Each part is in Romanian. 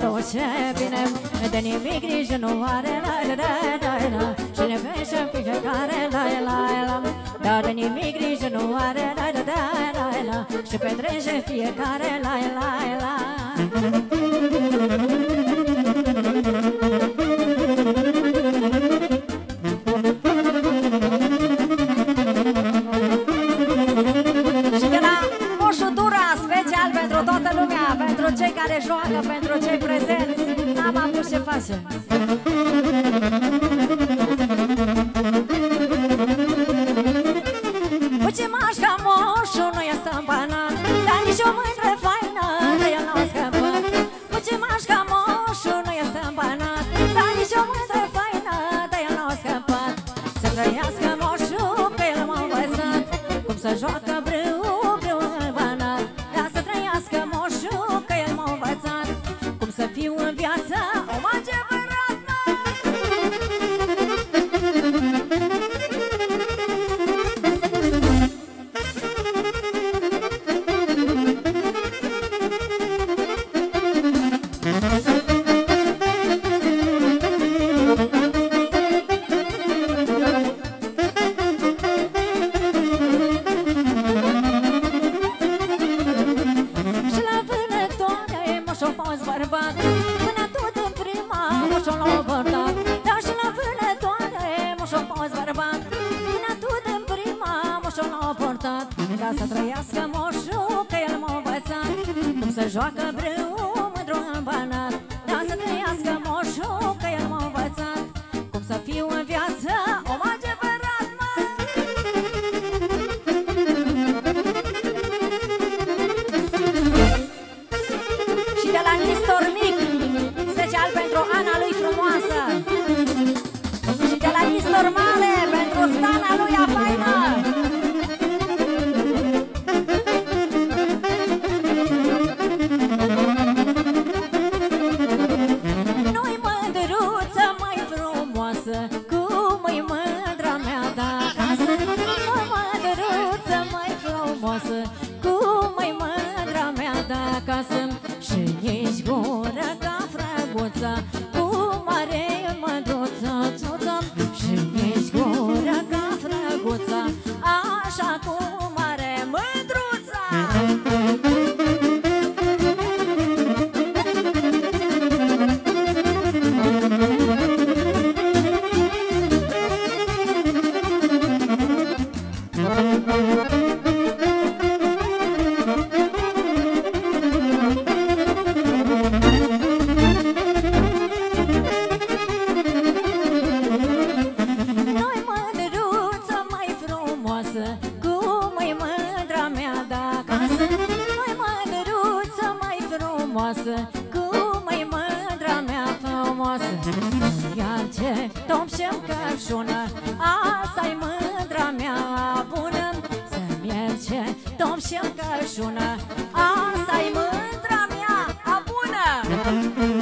tot ce e bine De nimic grijă nu are la la la la Și ne vezi în fiecare la la la. Dar de nimic grijă nu are la la la la la. Și petrece fiecare la la la la. Jota Branco bărbat Până tot în prima Moșul l-o abordat Dar și la vânătoare Moșul poți bărbat Până tot în prima Moșul l-o abordat Ca să trăiască moșul Că el m-a învățat Cum să joacă brâu. 我在阿山沟。frumoasă Cum ai mândra mea frumoasă. Iar ce tom și-mi căpșună Asta-i mândra mea bună. Să-mi ce tom și-mi căpșună Asta-i mândra mea bună.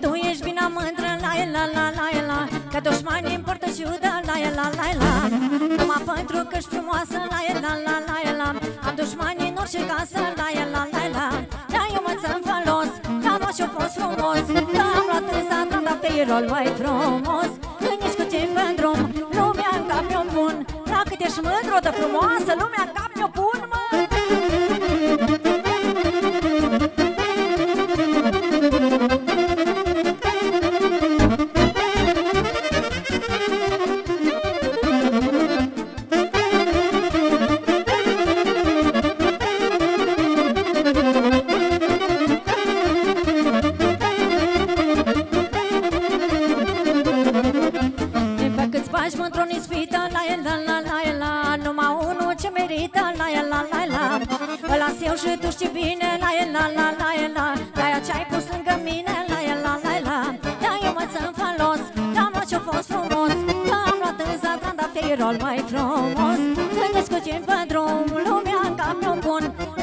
Tu ești vina mândră, la la la la la. Că dușmanii îmi portă ciudă, la la la la. Numai pentru că ești frumoasă, la la la la la. Am dușmani în orice casă, la la la la. Da, eu mă țin falos, că am și-o fost frumos. Că am luat în sat, am dat pe irol mai frumos. Când ești cu cei pe drum, lumea în cap eu bun Dacă ești mândră, de frumoasă, lumea în cap eu bun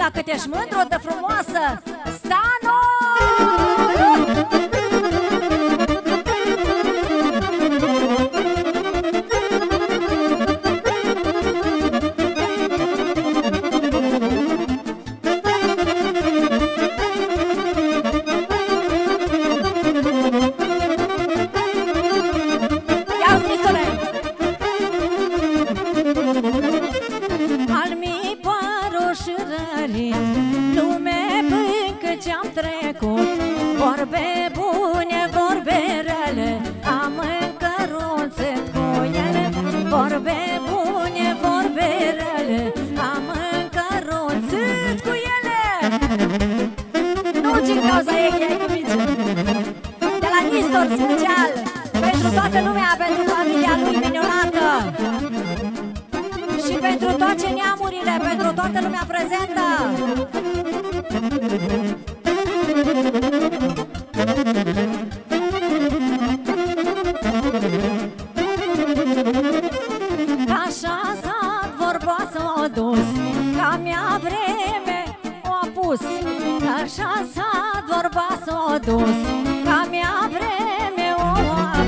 bun La cât ești mândru de frumoasă Stanu! pe bune, vorbe Am încărunțit cu ele. Vorbe bune, vorbe Am încărunțit cu ele. Nu din cauza ei, ei cumice De la Nistor special Pentru toată lumea, pentru familia lui minunată. Și pentru toate neamurile, pentru toată lumea prezentă. dus Ca mi-a vreme o pus Așa s-a vorba s-o dus. Ca mi-a vreme o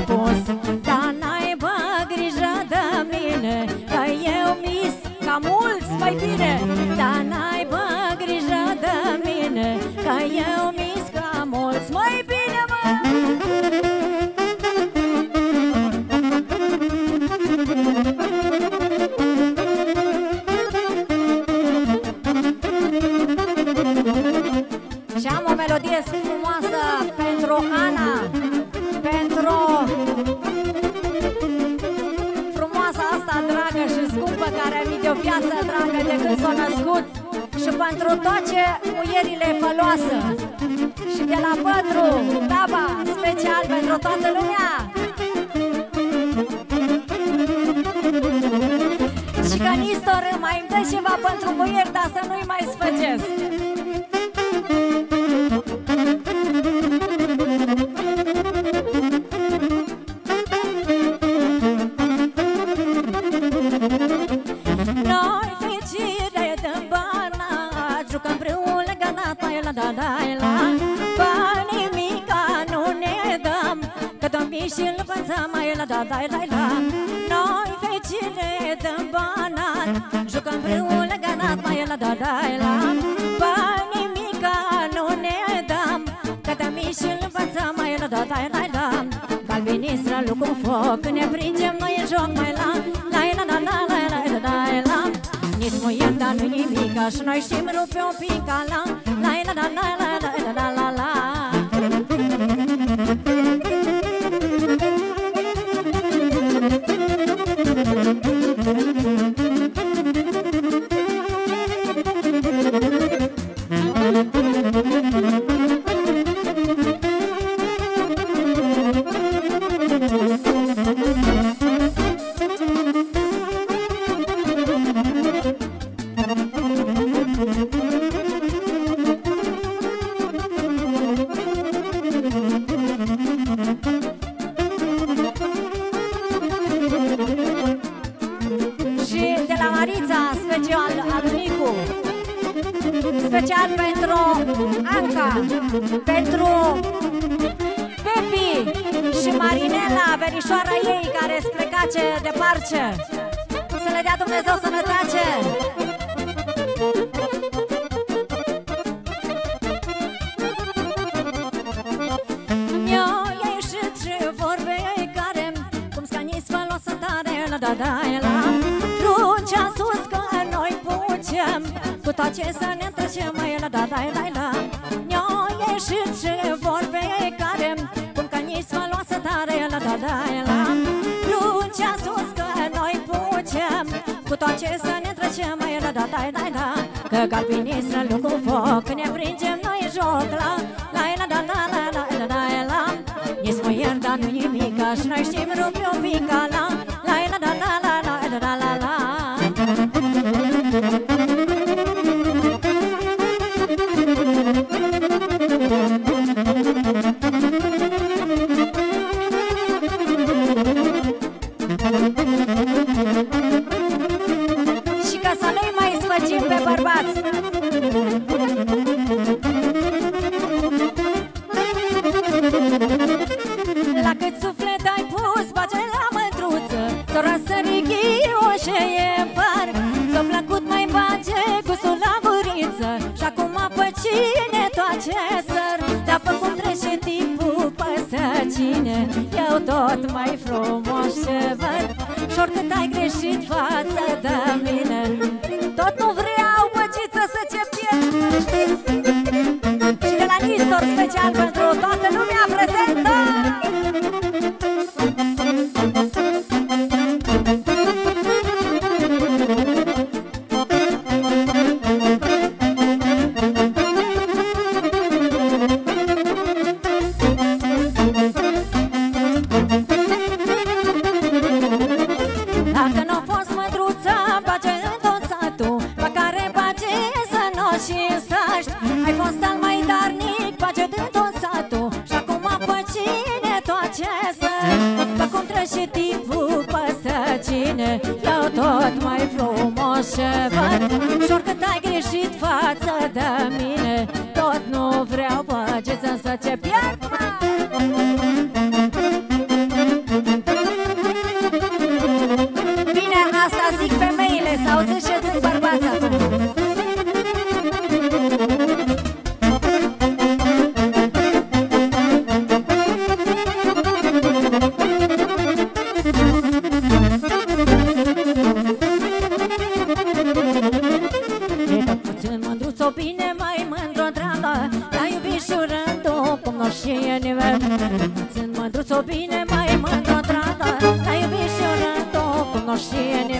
pus Dar n-aibă grijă de mine Că eu mis ca mulți mai bine o viață dragă de când s-a născut și pentru toate muierile făloasă. Și de la Pătru, taba special pentru toată lumea. Și că nistor mai îmi ceva pentru muieri, dar să nu-i mai sfăgesc. dai, dai, la Noi vecine dăm banat Jucăm vreun leganat, mai la da, dai, la. Banii mica nu ne dăm. Că mi și-l învățăm, mai la da, dai, dai, la da. Calvinistra, lucru cu foc, ne prindem, noi e joc, mai la. La, la, la, la, la, la, la, la, la. Nici nu e, dar nu nimica Și noi știm rupe un pic, da, la. La, la, da, la, la, la, la, la, la, la, la. De parce Să le dea Dumnezeu sănătate da da la. Crucea sus că noi putem Cu toate să ne întrecem mai la da da la la. Ne-o ieșit și vorbe care Cum că nici luasă tare la da da la să ne întrecem mai la da da la la Că galbinii strălu cu foc Ne prindem noi joc la La la da da la la la la la. Nici muier, dar nu nimic Și noi știm rupi un pic la tot mai frumos ce văd Și oricât ai greșit față de mine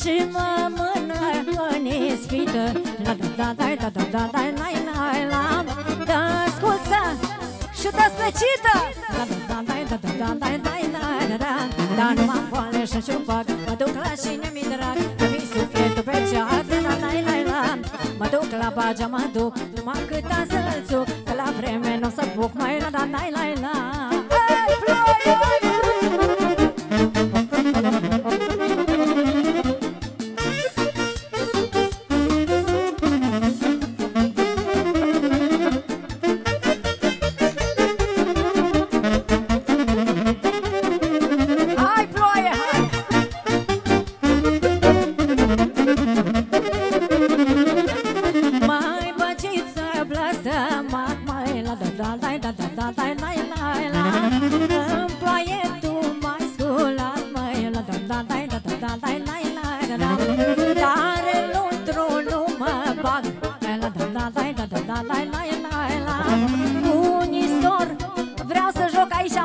Și mă mână în ispită La da da da da da da da da da, la Da ascultă și da specită La da da da da da da da da da da Da nu mă poale și și fac Mă duc la cine mi drag Că mi sufletul pe ceat La la la la Mă duc la bagea, mă duc Numai cât am să-l la vreme nu o să buc Mai la la la la la Ei, ploaie,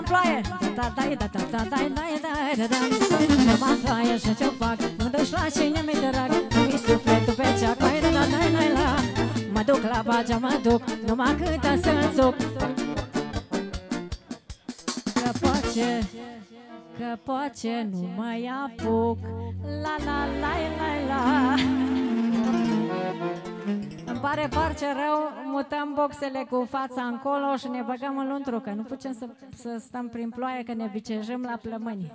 ploaie. Da da, da, da, da, da, da, da, da, da, da, da. Da, mă ploaie și ce-o fac Mă duci la cine mi drag Mi sufletul pe cea coi Da, da, da, da, da. Mă duc la bagea, mă duc Numai câta să-mi duc. Că poate Că poate nu mai apuc. La, la, la, la, la, la îmi pare foarte rău, mutăm boxele cu fața încolo și ne băgăm în luntru, că nu putem să, să stăm prin ploaie, că ne bicejăm la plămâni.